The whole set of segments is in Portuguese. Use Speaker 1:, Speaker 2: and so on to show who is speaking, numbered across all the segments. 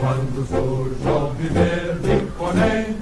Speaker 1: Quando surge o verde imponente,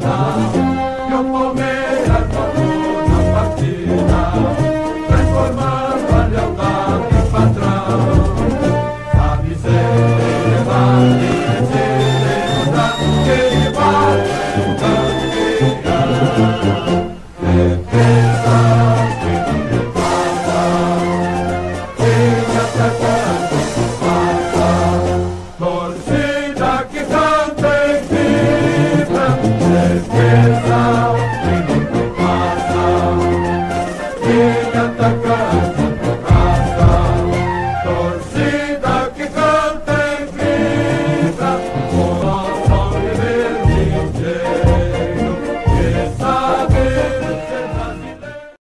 Speaker 1: Santa.